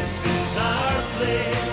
this is our place.